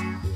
Bye.